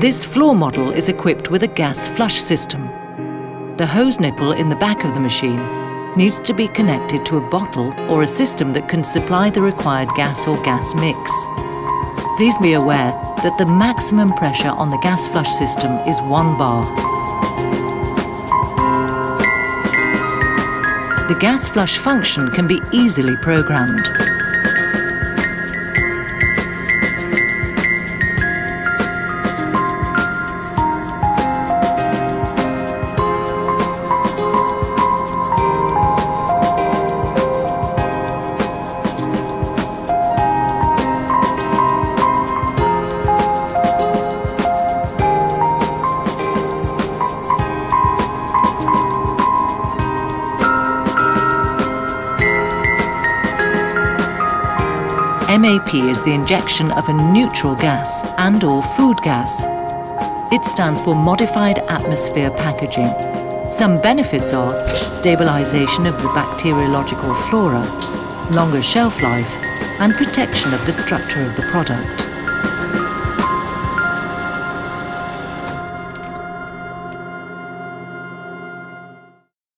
This floor model is equipped with a gas flush system. The hose nipple in the back of the machine needs to be connected to a bottle or a system that can supply the required gas or gas mix. Please be aware that the maximum pressure on the gas flush system is 1 bar. The gas flush function can be easily programmed. MAP is the injection of a neutral gas and or food gas. It stands for Modified Atmosphere Packaging. Some benefits are stabilisation of the bacteriological flora, longer shelf life and protection of the structure of the product.